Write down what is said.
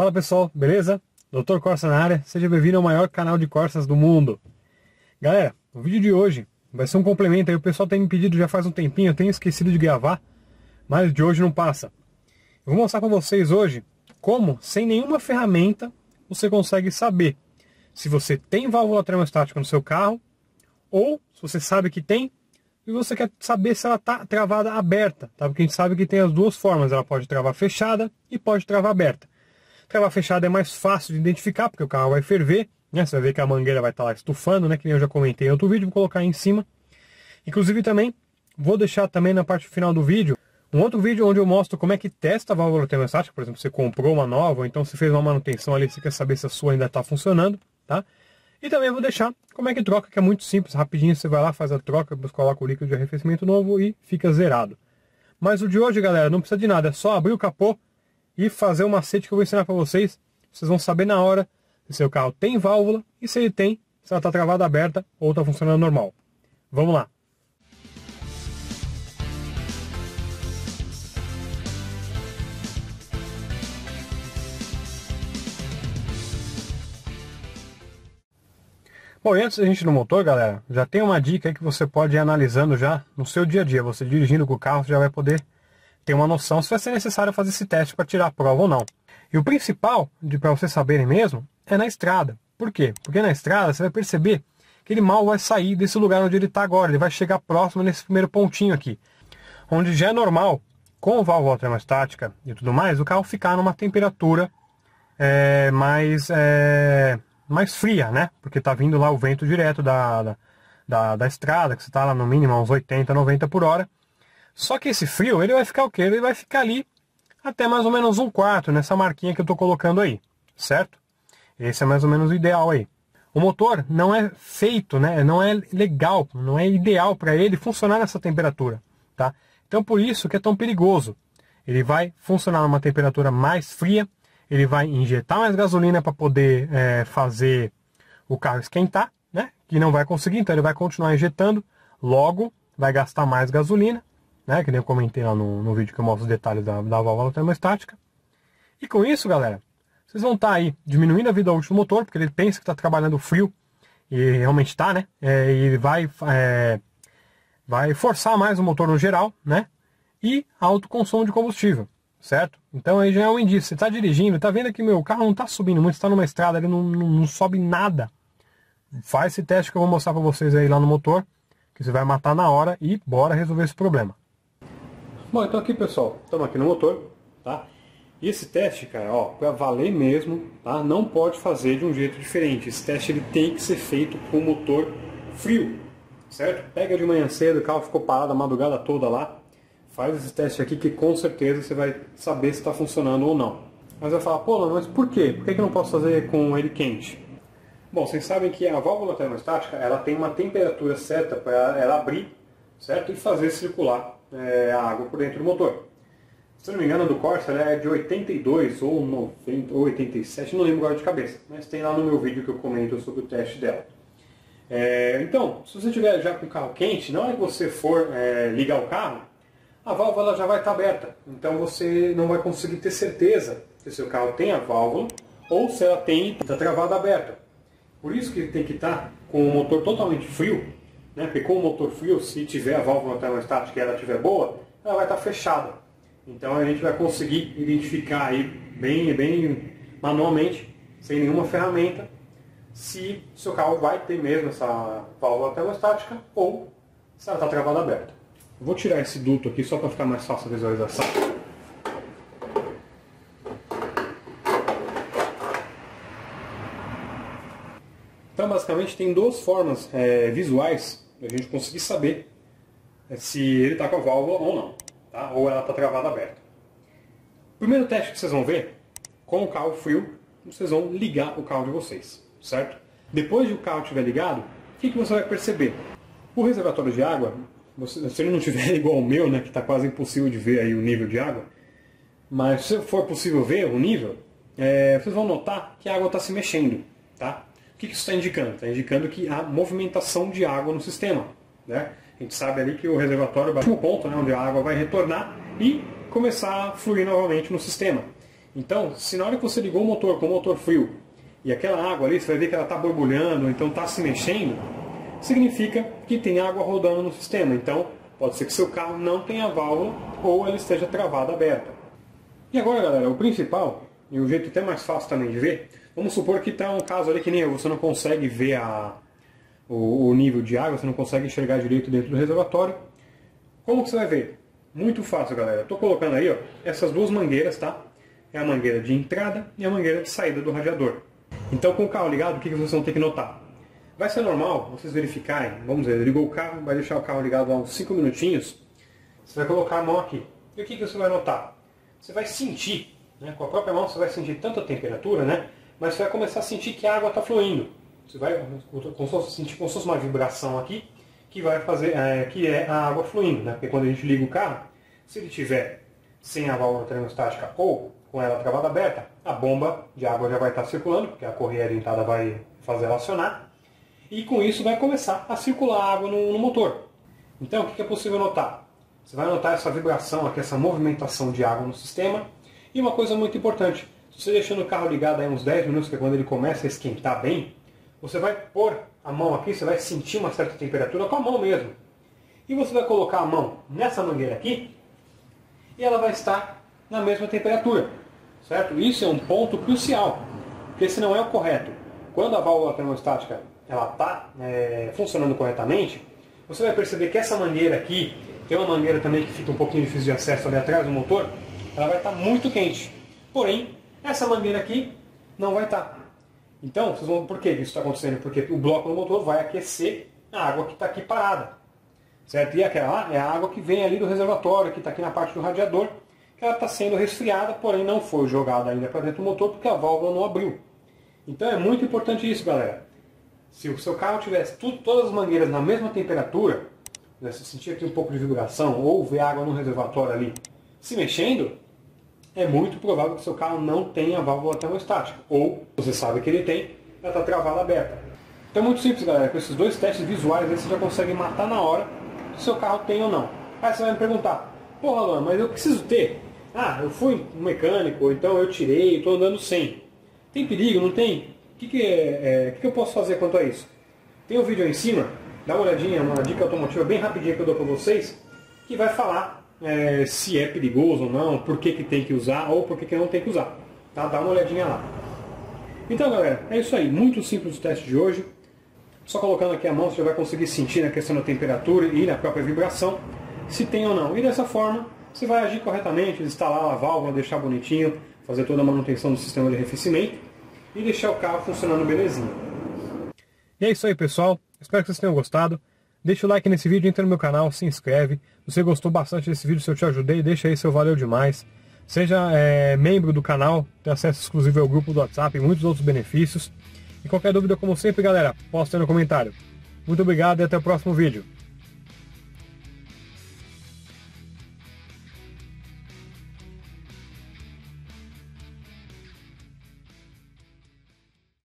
Fala pessoal, beleza? Doutor Corsa na área, seja bem-vindo ao maior canal de Corsas do mundo. Galera, o vídeo de hoje vai ser um complemento aí, o pessoal tem me pedido já faz um tempinho, eu tenho esquecido de gravar, mas de hoje não passa. Eu vou mostrar para vocês hoje como, sem nenhuma ferramenta, você consegue saber se você tem válvula termostática no seu carro ou se você sabe que tem e você quer saber se ela está travada aberta, tá? Porque a gente sabe que tem as duas formas, ela pode travar fechada e pode travar aberta. Travar fechada é mais fácil de identificar, porque o carro vai ferver, né? Você vai ver que a mangueira vai estar tá lá estufando, né? Que nem eu já comentei em outro vídeo, vou colocar aí em cima. Inclusive também, vou deixar também na parte final do vídeo, um outro vídeo onde eu mostro como é que testa a válvula termostática, por exemplo, você comprou uma nova, ou então você fez uma manutenção ali, você quer saber se a sua ainda está funcionando, tá? E também vou deixar como é que troca, que é muito simples, rapidinho você vai lá, faz a troca, coloca o líquido de arrefecimento novo e fica zerado. Mas o de hoje, galera, não precisa de nada, é só abrir o capô e fazer o macete que eu vou ensinar para vocês. Vocês vão saber na hora se seu carro tem válvula e se ele tem, se ela está travada aberta ou está funcionando normal. Vamos lá! Bom, e antes da gente ir no motor, galera, já tem uma dica que você pode ir analisando já no seu dia a dia. Você dirigindo com o carro, você já vai poder ter uma noção se vai ser necessário fazer esse teste para tirar a prova ou não. E o principal, para vocês saberem mesmo, é na estrada. Por quê? Porque na estrada você vai perceber que ele mal vai sair desse lugar onde ele está agora. Ele vai chegar próximo nesse primeiro pontinho aqui. Onde já é normal, com válvula termostática e tudo mais, o carro ficar numa temperatura é, mais... É, mais fria, né? Porque tá vindo lá o vento direto da, da, da, da estrada, que você tá lá no mínimo uns 80, 90 por hora. Só que esse frio, ele vai ficar o quê? Ele vai ficar ali até mais ou menos um quarto, nessa marquinha que eu tô colocando aí, certo? Esse é mais ou menos o ideal aí. O motor não é feito, né? Não é legal, não é ideal para ele funcionar nessa temperatura, tá? Então por isso que é tão perigoso. Ele vai funcionar numa temperatura mais fria, ele vai injetar mais gasolina para poder é, fazer o carro esquentar, né? Que não vai conseguir, então ele vai continuar injetando, logo vai gastar mais gasolina, né? Que nem eu comentei lá no, no vídeo que eu mostro os detalhes da, da válvula termostática. E com isso, galera, vocês vão estar tá aí diminuindo a vida útil do motor, porque ele pensa que está trabalhando frio, e realmente está, né? É, e vai, é, vai forçar mais o motor no geral, né? E alto consumo de combustível certo? Então aí já é um indício. Você está dirigindo, está vendo que meu carro não está subindo muito, está numa estrada, ele não, não, não, sobe nada. Faz esse teste que eu vou mostrar para vocês aí lá no motor, que você vai matar na hora e bora resolver esse problema. Bom, então aqui pessoal, estamos aqui no motor, tá? E esse teste, cara, ó, para valer mesmo, tá? Não pode fazer de um jeito diferente. Esse teste ele tem que ser feito com o motor frio, certo? Pega de manhã cedo, o carro ficou parado a madrugada toda lá, faz esse teste aqui que com certeza você vai saber se está funcionando ou não. Mas vai falar, pô, mas por quê? Por que, que eu não posso fazer com ele quente? Bom, vocês sabem que a válvula termostática ela tem uma temperatura certa para ela abrir certo? e fazer circular é, a água por dentro do motor. Se não me engano, do Corsa é de 82 ou 90 ou 87, não lembro agora de cabeça, mas tem lá no meu vídeo que eu comento sobre o teste dela. É, então, se você tiver já com o carro quente, na hora que você for é, ligar o carro, a válvula já vai estar aberta. Então você não vai conseguir ter certeza se seu carro tem a válvula ou se ela tem está travada aberta. Por isso que tem que estar com o motor totalmente frio, né? porque com o motor frio, se tiver a válvula termostática e ela estiver boa, ela vai estar fechada. Então a gente vai conseguir identificar aí bem, bem manualmente, sem nenhuma ferramenta, se seu carro vai ter mesmo essa válvula termostática ou se ela está travada aberta. Vou tirar esse duto aqui só para ficar mais fácil a visualização. Então, basicamente, tem duas formas é, visuais da gente conseguir saber é, se ele está com a válvula ou não, tá? ou ela está travada aberta. Primeiro teste que vocês vão ver, com o carro frio, vocês vão ligar o carro de vocês, certo? Depois de o carro estiver ligado, o que, que você vai perceber? O reservatório de água se ele não tiver igual o meu, né, que está quase impossível de ver aí o nível de água, mas se for possível ver o nível, é, vocês vão notar que a água está se mexendo. Tá? O que, que isso está indicando? Está indicando que há movimentação de água no sistema. Né? A gente sabe ali que o reservatório bate no ponto né, onde a água vai retornar e começar a fluir novamente no sistema. Então, se na hora que você ligou o motor com o motor frio e aquela água ali, você vai ver que ela está borbulhando, então está se mexendo, significa que tem água rodando no sistema. Então, pode ser que seu carro não tenha válvula ou ela esteja travada aberta. E agora, galera, o principal, e o jeito até mais fácil também de ver, vamos supor que está um caso ali que nem eu, você não consegue ver a, o, o nível de água, você não consegue enxergar direito dentro do reservatório. Como que você vai ver? Muito fácil, galera. Estou colocando aí ó, essas duas mangueiras, tá? É a mangueira de entrada e a mangueira de saída do radiador. Então, com o carro ligado, o que vocês vão ter que notar? Vai ser normal vocês verificarem, vamos ver, ligou o carro, vai deixar o carro ligado há uns 5 minutinhos, você vai colocar a mão aqui. E o que você vai notar? Você vai sentir, né, com a própria mão você vai sentir tanto a temperatura, né, mas você vai começar a sentir que a água está fluindo. Você vai sentir como se fosse uma vibração aqui, que vai fazer, é, que é a água fluindo, né? Porque quando a gente liga o carro, se ele tiver sem a válvula termostática ou com ela travada aberta, a bomba de água já vai estar circulando, porque a correia orientada vai fazer ela acionar, e com isso vai começar a circular água no, no motor. Então, o que é possível notar? Você vai notar essa vibração aqui, essa movimentação de água no sistema. E uma coisa muito importante, você deixando o carro ligado aí uns 10 minutos, que é quando ele começa a esquentar bem, você vai pôr a mão aqui, você vai sentir uma certa temperatura com a mão mesmo. E você vai colocar a mão nessa mangueira aqui e ela vai estar na mesma temperatura. Certo? Isso é um ponto crucial, porque esse não é o correto. Quando a válvula termostática está é, funcionando corretamente, você vai perceber que essa mangueira aqui, tem uma mangueira também que fica um pouquinho difícil de acesso ali atrás do motor, ela vai estar muito quente. Porém, essa mangueira aqui não vai estar. Então, vocês vão, por que isso está acontecendo? Porque o bloco do motor vai aquecer a água que está aqui parada. Certo? E aquela lá é a água que vem ali do reservatório, que está aqui na parte do radiador, que ela está sendo resfriada, porém não foi jogada ainda para dentro do motor porque a válvula não abriu. Então é muito importante isso, galera. Se o seu carro tivesse tudo, todas as mangueiras na mesma temperatura, né, se sentir aqui um pouco de vibração ou ver água no reservatório ali se mexendo, é muito provável que seu carro não tenha válvula termostática. Ou, você sabe que ele tem, ela está travada aberta. Então é muito simples, galera. Com esses dois testes visuais aí, você já consegue matar na hora se seu carro tem ou não. Aí você vai me perguntar, porra, Luan, mas eu preciso ter. Ah, eu fui um mecânico, então eu tirei, estou andando sem. Tem perigo, não tem? O que, que, é, é, que, que eu posso fazer quanto a isso? Tem um vídeo aí em cima, dá uma olhadinha, uma dica automotiva bem rapidinha que eu dou para vocês, que vai falar é, se é perigoso ou não, por que, que tem que usar ou por que, que não tem que usar. Tá? Dá uma olhadinha lá. Então galera, é isso aí. Muito simples o teste de hoje. Só colocando aqui a mão você já vai conseguir sentir na questão da temperatura e na própria vibração se tem ou não. E dessa forma você vai agir corretamente, instalar a válvula, deixar bonitinho, fazer toda a manutenção do sistema de arrefecimento e deixar o carro funcionando belezinha. E é isso aí pessoal, espero que vocês tenham gostado. Deixa o like nesse vídeo, entra no meu canal, se inscreve. Se você gostou bastante desse vídeo, se eu te ajudei, deixa aí seu valeu demais. Seja é, membro do canal, tem acesso exclusivo ao grupo do WhatsApp e muitos outros benefícios. E qualquer dúvida, como sempre, galera, posta aí no comentário. Muito obrigado e até o próximo vídeo.